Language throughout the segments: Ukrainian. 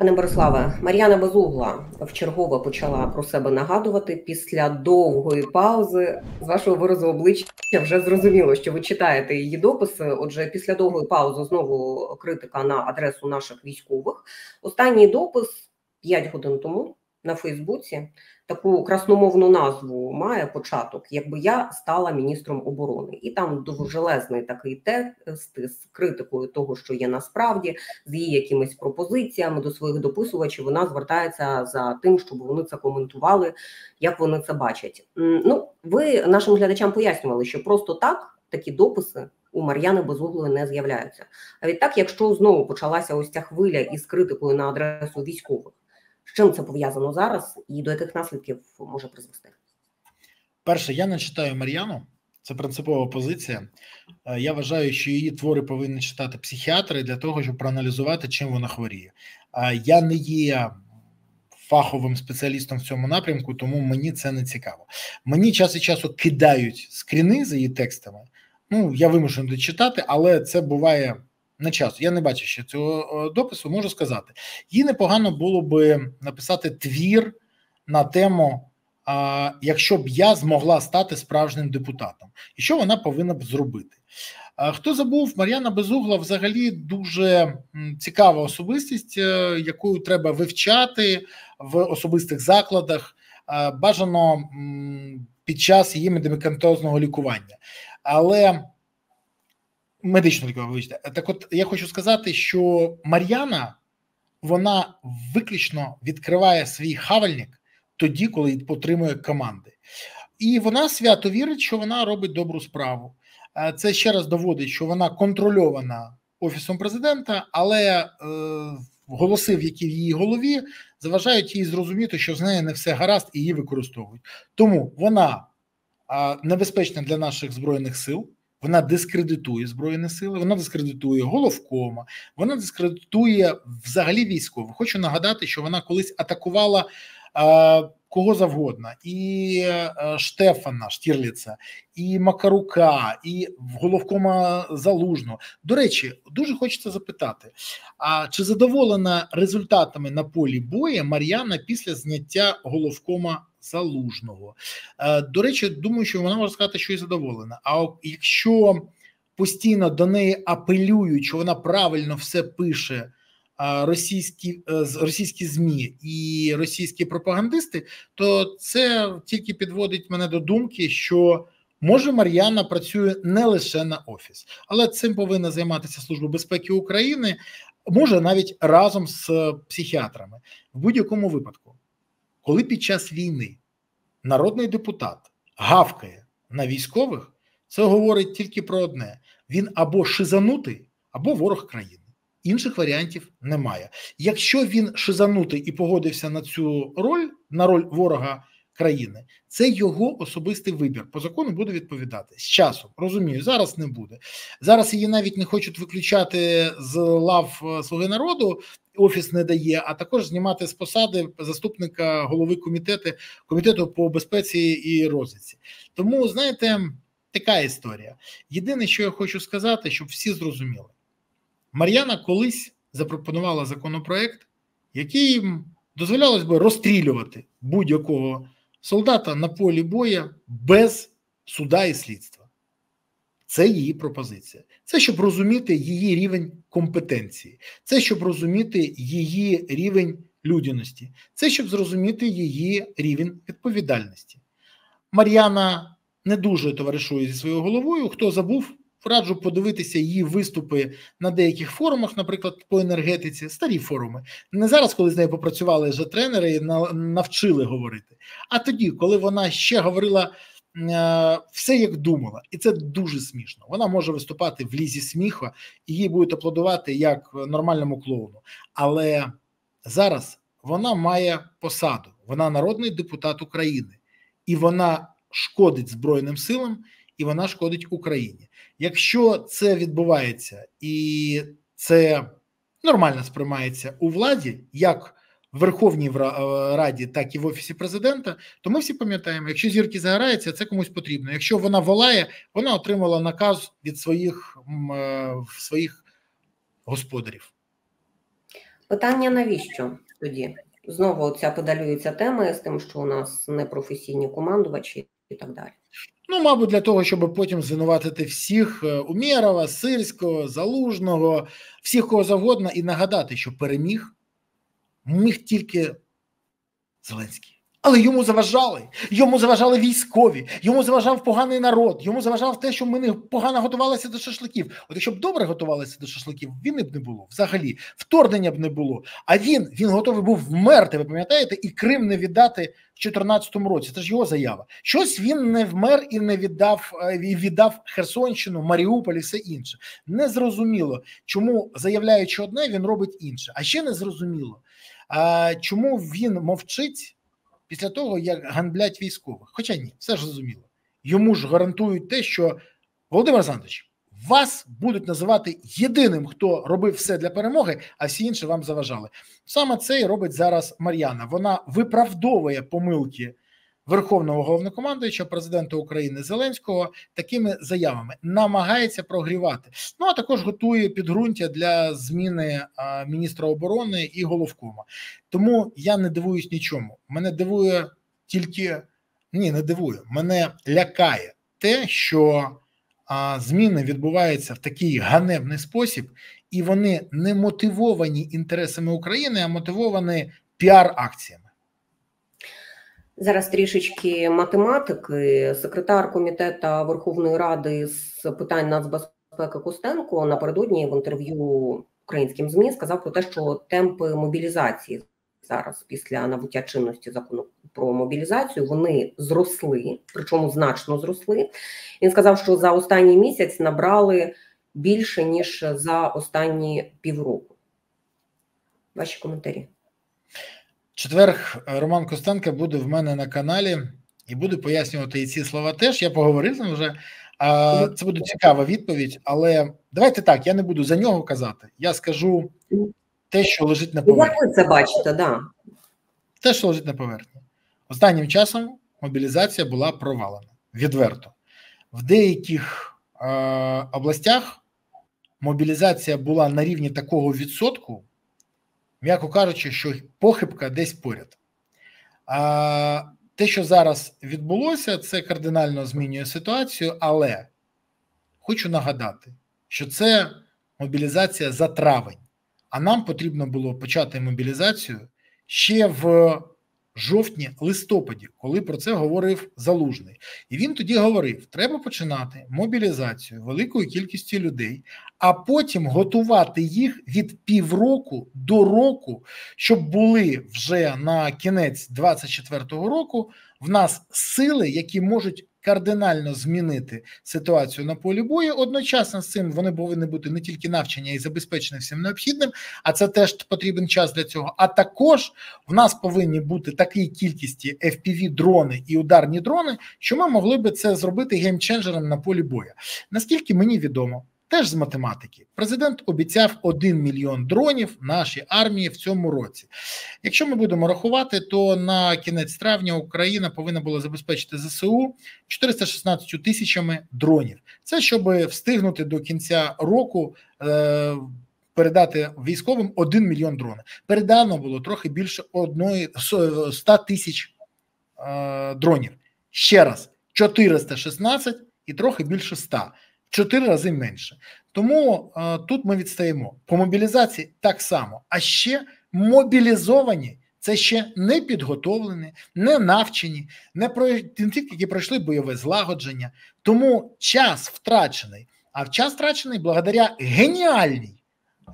Пане Бориславе, Мар'яна Безугла вчергове почала про себе нагадувати після довгої паузи. З вашого виразу обличчя вже зрозуміло, що ви читаєте її дописи. Отже, після довгої паузи знову критика на адресу наших військових. Останній допис 5 годин тому на Фейсбуці таку красномовну назву має початок, якби я стала міністром оборони, і там довжелезний такий текст з критикою того, що є насправді, з її якимись пропозиціями до своїх дописувачів. Вона звертається за тим, щоб вони це коментували, як вони це бачать. Ну, ви нашим глядачам пояснювали, що просто так такі дописи. У Мар'яни Безуглої не з'являються. А відтак, якщо знову почалася ось ця хвиля із критикою на адресу військових, чим це пов'язано зараз і до яких наслідків може призвести? Перше, я не читаю Мар'яну, це принципова позиція. Е, я вважаю, що її твори повинні читати психіатри для того, щоб проаналізувати, чим вона хворіє. Е, я не є фаховим спеціалістом в цьому напрямку, тому мені це не цікаво. Мені час від часу кидають скріни за її текстами. Ну я вимушений дочитати, але це буває на час. Я не бачу ще цього допису. Можу сказати, їй непогано було би написати твір на тему. А якщо б я змогла стати справжнім депутатом, і що вона повинна б зробити? Хто забув Мар'яна Безугла взагалі дуже цікава особистість, е, якою треба вивчати в особистих закладах, бажано під час її медикаментозного лікування. Але медичну лікування, вибачте. Так, от я хочу сказати, що Мар'яна вона виключно відкриває свій хавальник тоді, коли отримує команди, і вона свято вірить, що вона робить добру справу. Це ще раз доводить, що вона контрольована офісом президента, але е, голоси, які в її голові, заважають їй зрозуміти, що з нею не все гаразд і її використовують. Тому вона е, небезпечна для наших збройних сил. Вона дискредитує збройні сили, вона дискредитує головкома, вона дискредитує взагалі військових. Хочу нагадати, що вона колись атакувала е, кого завгодно, і е, Штефана Штірліца, і Макарука, і головкома Залужного. До речі, дуже хочеться запитати: а чи задоволена результатами на полі бою Мар'яна після зняття головкома залужного. Е, до речі, думаю, що вона може сказати, що і задоволена. А якщо постійно до неї апелюють, що вона правильно все пише. Російські е, російські змі і російські пропагандисти, то це тільки підводить мене до думки, що може Мар'яна працює не лише на офіс, але цим повинна займатися Служба безпеки України, може навіть разом з психіатрами в будь-якому випадку коли під час війни народний депутат гавкає на військових, це говорить тільки про одне: він або шизанутий, або ворог країни. Інших варіантів немає. Якщо він шизанутий і погодився на цю роль, на роль ворога країни, це його особистий вибір. По закону буде відповідати з часом. Розумію, зараз не буде. Зараз її навіть не хочуть виключати з лав е, Слуги народу. Офіс не дає, а також знімати з посади заступника голови комітету комітету по безпеці і розвідці. Тому знаєте, така історія. Єдине, що я хочу сказати, щоб всі зрозуміли, Мар'яна колись запропонувала законопроект, який дозволялось би розстрілювати будь-якого солдата на полі боя без суда і слідства. Це її пропозиція. Це щоб розуміти її рівень компетенції, це щоб розуміти її рівень людяності, це щоб зрозуміти її рівень відповідальності. Мар'яна не дуже товаришує зі своєю головою. Хто забув, раджу подивитися її виступи на деяких форумах, наприклад, по енергетиці, старі форуми. Не зараз, коли з нею попрацювали вже тренери і навчили говорити. А тоді, коли вона ще говорила все як думала, і це дуже смішно. Вона може виступати в лізі сміху, і їй будуть аплодувати як нормальному клоуну. Але зараз вона має посаду, вона народний депутат України, і вона шкодить Збройним силам і вона шкодить Україні. Якщо це відбувається і це нормально сприймається у владі, як в Верховній е, Раді, так і в Офісі президента, то ми всі пам'ятаємо, якщо зірки загораються, це комусь потрібно. Якщо вона волає, вона отримала наказ від своїх, е, своїх господарів. Питання навіщо тоді? Знову ця подалюється тема з тим, що у нас непрофесійні командувачі і так далі. Ну, мабуть, для того, щоб потім звинуватити всіх е, Умєрова, Сирського, Залужного, всіх кого завгодно, і нагадати, що переміг міг тільки Зеленський. Але йому заважали, йому заважали військові, йому заважав поганий народ, йому заважав те, що ми не погано готувалися до шашликів. От якщо б добре готувалися до шашликів, війни б не було взагалі, вторгнення б не було. А він він готовий був вмерти. Ви пам'ятаєте, і Крим не віддати в 2014 році. Це ж його заява. Щось він не вмер і не віддав е, і віддав Херсонщину, Маріуполь і все інше. Незрозуміло, чому заявляючи одне, він робить інше. А ще не зрозуміло, чому він мовчить після того, як ганблять військових. Хоча ні, все ж зрозуміло. Йому ж гарантують те, що Володимир Олександрович, вас будуть називати єдиним, хто робив все для перемоги, а всі інші вам заважали. Саме це і робить зараз Мар'яна. Вона виправдовує помилки Верховного головнокомандуюча президента України Зеленського такими заявами намагається прогрівати. Ну а також готує підґрунтя для зміни міністра оборони і головкома. Тому я не дивуюсь нічому. Мене дивує тільки ні, не дивує. Мене лякає те, що зміни відбуваються в такий ганебний спосіб, і вони не мотивовані інтересами України, а мотивовані піар-акціями. Зараз трішечки математики. Секретар комітету Верховної Ради з питань нацбезпеки Костенко напередодні в інтерв'ю українським змі сказав про те, що темпи мобілізації зараз, після набуття чинності закону про мобілізацію, вони зросли, причому значно зросли. Він сказав, що за останній місяць набрали більше ніж за останні півроку. Ваші коментарі четвер е, Роман Костенко буде в мене на каналі і буде пояснювати і ці слова теж. Я поговорив з ним вже. А, Це буде цікава відповідь, але давайте так, я не буду за нього казати. Я скажу те, що лежить на поверхні. Як ви це бачите, да. Те, що лежить на поверхні. Останнім часом мобілізація була провалена відверто. В деяких е, областях мобілізація була на рівні такого відсотку, м'яко кажучи, що похибка десь поряд. А те, що зараз відбулося, це кардинально змінює ситуацію, але хочу нагадати, що це мобілізація за травень, а нам потрібно було почати мобілізацію ще в жовтні, листопаді, коли про це говорив Залужний, і він тоді говорив: треба починати мобілізацію великою кількістю людей, а потім готувати їх від півроку до року, щоб були вже на кінець 24-го року в нас сили, які можуть кардинально змінити ситуацію на полі бою. Одночасно з цим вони повинні бути не тільки навчення і забезпечені всім необхідним, а це теж потрібен час для цього. А також в нас повинні бути такі кількісті fpv дрони і ударні дрони, що ми могли би це зробити геймченджером на полі бою. Наскільки мені відомо. Теж з математики президент обіцяв 1 мільйон дронів нашій армії в цьому році. Якщо ми будемо рахувати, то на кінець травня Україна повинна була забезпечити ЗСУ 416 тисячами дронів. Це щоб встигнути до кінця року. Е Передати військовим 1 мільйон дронів. Передано було трохи більше одної 100 тисяч е, дронів. Ще раз 416 і трохи більше 100 чотири рази менше. Тому а, тут ми відстаємо по мобілізації так само, а ще мобілізовані. Це ще не підготовлені, не навчені, не тільки які пройшли бойове злагодження. Тому час втрачений. А час втрачений благодаря геніальній,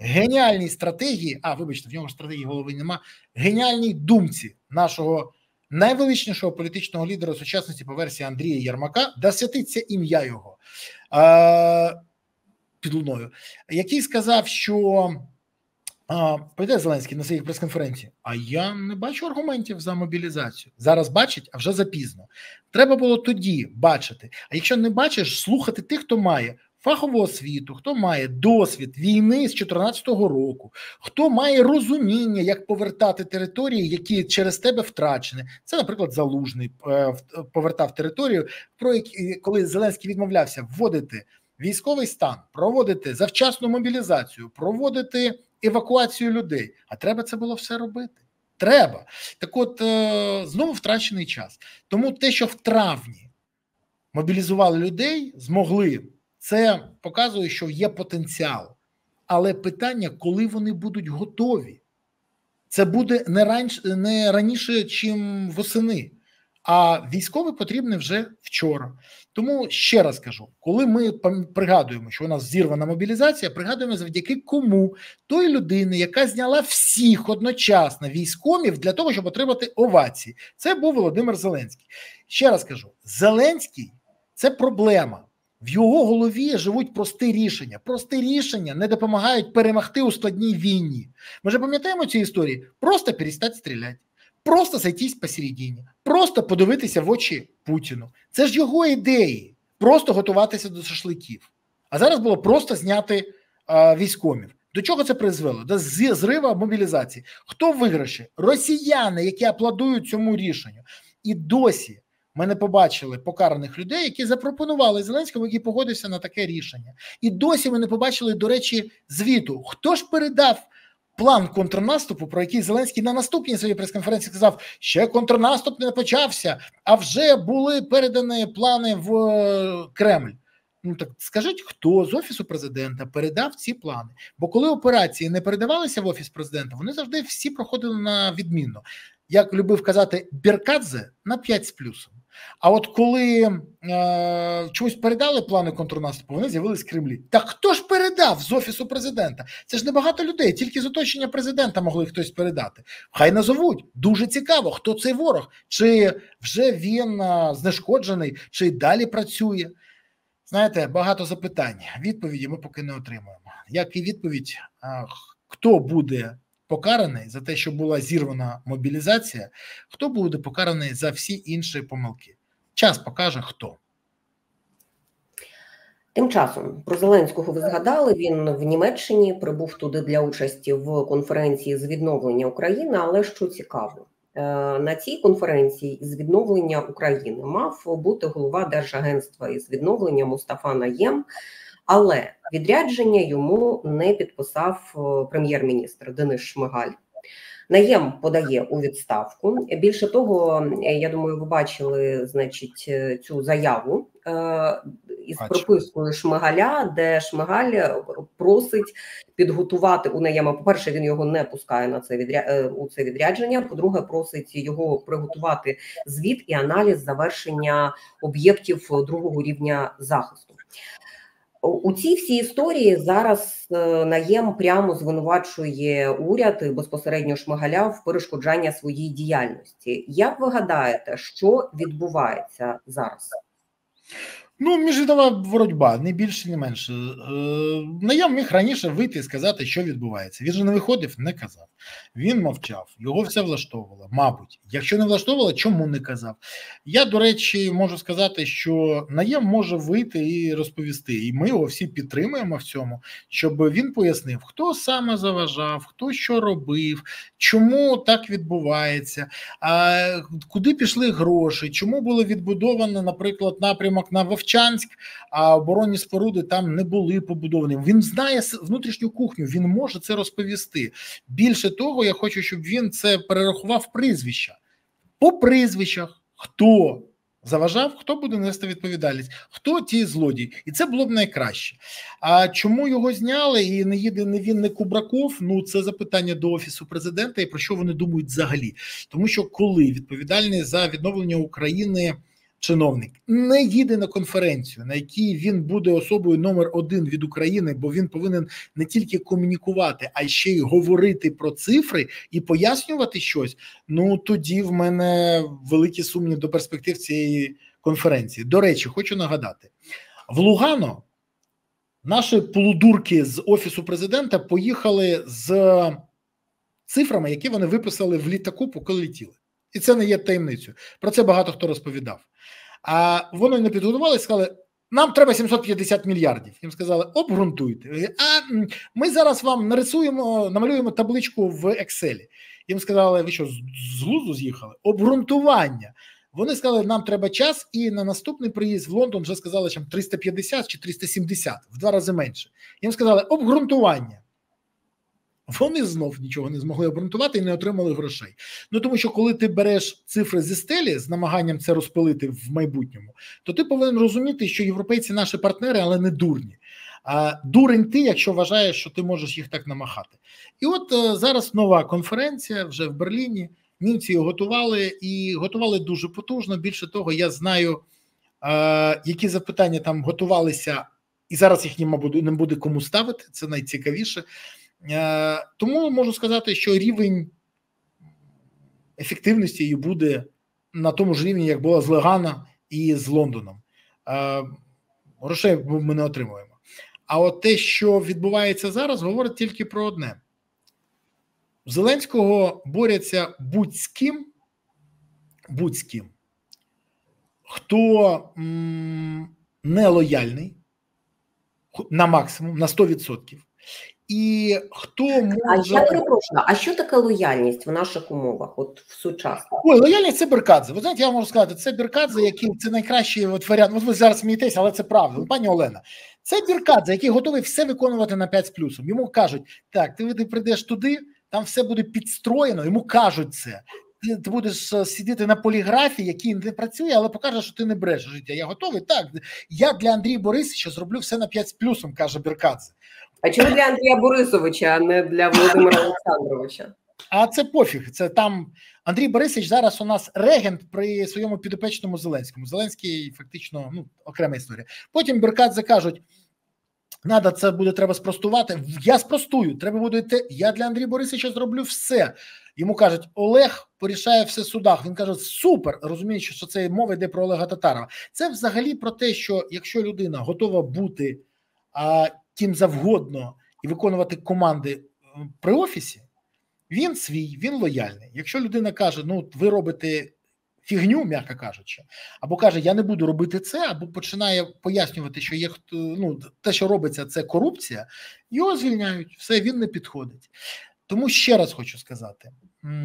геніальній стратегії. А вибачте, в нього стратегії голови нема. Геніальній думці нашого найвеличнішого політичного лідера сучасності по версії Андрія Єрмака, да святиться ім'я його під луною, який сказав, що Пойде Зеленський на своїх прес-конференції, а я не бачу аргументів за мобілізацію. Зараз бачить, а вже запізно. Треба було тоді бачити. А якщо не бачиш, слухати тих, хто має фахову освіту, хто має досвід війни з 2014 року, хто має розуміння, як повертати території, які через тебе втрачені. Це, наприклад, залужний е, повертав територію, про які коли Зеленський відмовлявся вводити. Військовий стан проводити завчасну мобілізацію, проводити евакуацію людей. А треба це було все робити. Треба. Так, от е, знову втрачений час. Тому те, що в травні мобілізували людей, змогли. Це показує, що є потенціал. Але питання, коли вони будуть готові, це буде не раніше, не раніше, чим восени. А військовий потрібний вже вчора. Тому ще раз кажу: коли ми пригадуємо, що у нас зірвана мобілізація, пригадуємо завдяки кому той людини, яка зняла всіх одночасно військомів для того, щоб отримати овації. Це був Володимир Зеленський. Ще раз кажу: Зеленський це проблема. В його голові живуть прості рішення. Прості рішення не допомагають перемогти у складній війні. Ми ж пам'ятаємо ці історії. Просто перестати стріляти, просто зайтись посередині, просто подивитися в очі Путіну. Це ж його ідеї, просто готуватися до шашликів. А зараз було просто зняти а, військомів. До чого це призвело? До зрива мобілізації. Хто виграші? Росіяни, які аплодують цьому рішенню, і досі ми не побачили покараних людей, які запропонували Зеленському, який погодився на таке рішення. І досі ми не побачили, до речі, звіту. Хто ж передав план контрнаступу, про який Зеленський на наступній своїй прес-конференції сказав, ще контрнаступ не почався, а вже були передані плани в е, Кремль. Ну так скажіть, хто з офісу президента передав ці плани? Бо коли операції не передавалися в офіс президента, вони завжди всі проходили на відмінно. Як любив казати Біркадзе на 5 з плюсом. А от коли е, чомусь передали плани контрнаступу, вони з'явились в Кремлі. Так хто ж передав з офісу президента? Це ж не багато людей, тільки з оточення президента могли хтось передати. Хай назовуть дуже цікаво, хто цей ворог, чи вже він е, знешкоджений, чи далі працює. Знаєте, багато запитань. Відповіді ми поки не отримуємо. Як і відповідь, е, хто буде покараний за те, що була зірвана мобілізація, хто буде покараний за всі інші помилки? Час покаже хто. Тим часом про Зеленського ви згадали. Він в Німеччині прибув туди для участі в конференції з відновлення України. Але що цікаво, е, на цій конференції з відновлення України мав бути голова Держагентства із відновлення Мустафа Наєм. Але відрядження йому не підписав е, прем'єр-міністр Денис Шмигаль. Наєм подає у відставку. Більше того, я думаю, ви бачили, значить, е, цю заяву е, із пропискою Шмигаля, де Шмигаль просить підготувати у Наєма. По перше, він його не пускає на це відря... у це відрядження. По-друге, просить його приготувати звіт і аналіз завершення об'єктів другого рівня захисту. У цій всій історії зараз е, наєм прямо звинувачує уряд і безпосередньо шмигаля в перешкоджання своїй діяльності. Як ви гадаєте, що відбувається зараз? Ну, міжвідова боротьба, не більше, не менше. Е, Наям міг раніше вийти і сказати, що відбувається. Він же не виходив, не казав. Він мовчав, його все влаштовувало. Мабуть, якщо не влаштовувало, чому не казав? Я, до речі, можу сказати, що наєм може вийти і розповісти, і ми його всі підтримуємо в цьому, щоб він пояснив, хто саме заважав, хто що робив, чому так відбувається, а куди пішли гроші, чому було відбудовано, наприклад, напрямок на Вовчанськ, Вовчанськ, а оборонні споруди там не були побудовані. Він знає внутрішню кухню, він може це розповісти. Більше того, я хочу, щоб він це перерахував прізвища. По прізвищах хто заважав, хто буде нести відповідальність, хто ті злодії, і це було б найкраще. А чому його зняли і не їде не він, не Кубраков? Ну це запитання до офісу президента і про що вони думають взагалі, тому що коли відповідальний за відновлення України чиновник не їде на конференцію, на якій він буде особою номер один від України, бо він повинен не тільки комунікувати, а ще й говорити про цифри і пояснювати щось. Ну тоді в мене великі сумніви до перспектив цієї конференції. До речі, хочу нагадати в Лугано. Наші полудурки з офісу президента поїхали з цифрами, які вони виписали в літаку, поки летіли, і це не є таємницею. Про це багато хто розповідав. А вони не підготували, сказали. Нам треба 750 мільярдів. Їм сказали, обґрунтуйте. А ми зараз вам нарисуємо, намалюємо табличку в Excel. Їм сказали, ви що з глузду з'їхали? Обґрунтування. Вони сказали, нам треба час, і на наступний приїзд в Лондон вже сказали, що 350 чи 370, в два рази менше. Їм сказали обґрунтування. Вони знов нічого не змогли обґрунтувати і не отримали грошей. Ну тому що коли ти береш цифри зі стелі з намаганням це розпилити в майбутньому, то ти повинен розуміти, що європейці наші партнери, але не дурні. А дурень ти, якщо вважаєш, що ти можеш їх так намахати. І от е, зараз нова конференція вже в Берліні. Німці її готували і готували дуже потужно. Більше того, я знаю, е, які запитання там готувалися, і зараз їх не буде кому ставити. Це найцікавіше. Е, тому можу сказати, що рівень ефективності її буде на тому ж рівні, як було з Легана і з Лондоном. Е, грошей ми не отримуємо. А от те, що відбувається зараз, говорить тільки про одне: Зеленського борються будь з ким, будь з ким, хто нелояльний на максимум на 100%. І хто може... А я перепрошую, а що таке лояльність в наших умовах, от в сучасних? Ой, лояльність це Беркадзе. Ви знаєте, я можу сказати, це Беркадзе, який це найкращий от варіант. От ви зараз смієтеся, але це правда. Ну, пані Олена, це Беркадзе, який готовий все виконувати на 5 з плюсом. Йому кажуть, так, ти, ти прийдеш туди, там все буде підстроєно, йому кажуть це. Ти, ти будеш е, сидіти на поліграфі, який не працює, але покаже, що ти не брешеш життя. Я готовий. Так, я для Андрія Борисовича зроблю все на 5 з плюсом, каже Беркадзе. А чому для Андрія Борисовича, а не для Володимира Олександровича? А це пофіг. Це там Андрій Борисович зараз у нас регент при своєму підопечному Зеленському. Зеленський фактично ну, окрема історія. Потім Беркадзе кажуть: надо це буде треба спростувати. Я спростую. Треба буде те. Я для Андрія Борисовича зроблю все. Йому кажуть, Олег порішає все в судах. Він каже: Супер, розуміючи, що це мова йде про Олега Татарова. Це взагалі про те, що якщо людина готова бути а, ким завгодно і виконувати команди при офісі, він свій, він лояльний. Якщо людина каже, ну ви робите фігню, м'яко кажучи, або каже, я не буду робити це, або починає пояснювати, що є ну, те, що робиться, це корупція, його звільняють, все він не підходить. Тому ще раз хочу сказати: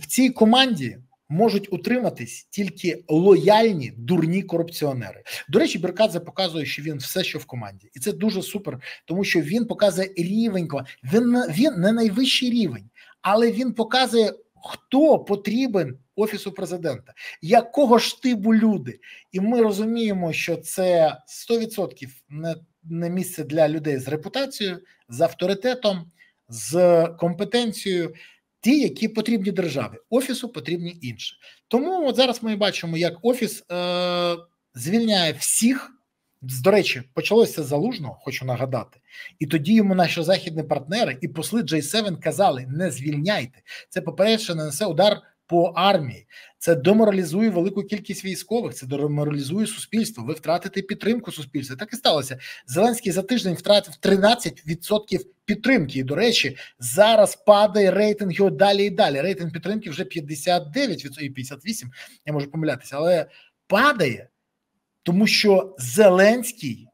в цій команді можуть утриматись тільки лояльні дурні корупціонери. До речі, Беркадзе показує, що він все, що в команді, і це дуже супер, тому що він показує рівень. Він він не найвищий рівень, але він показує, хто потрібен офісу президента, якого ж типу люди, і ми розуміємо, що це 100% не, не місце для людей з репутацією, з авторитетом, з компетенцією ті, які потрібні державі, офісу потрібні інші. Тому от зараз ми бачимо, як офіс е, звільняє всіх. До речі, почалося залужно, хочу нагадати, і тоді йому наші західні партнери і посли J7 казали: не звільняйте. Це попередше нанесе удар по армії. Це деморалізує велику кількість військових. Це деморалізує суспільство. Ви втратите підтримку суспільства. Так і сталося. Зеленський за тиждень втратив 13% підтримки. І до речі, зараз падає рейтинг його далі і далі. Рейтинг підтримки вже 59% і 58%, Я можу помилятися, але падає, тому що Зеленський.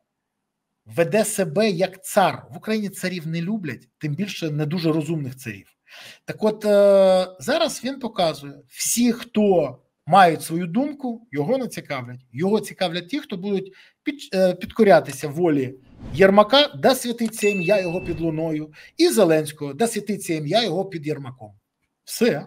Веде себе як цар в Україні царів не люблять, тим більше не дуже розумних царів. Так от е, зараз він показує всі, хто мають свою думку, його не цікавлять. Його цікавлять ті, хто будуть під, е, підкорятися волі Єрмака, да святиться ім'я його під луною, і Зеленського, да святиться ім'я його під Єрмаком. Все.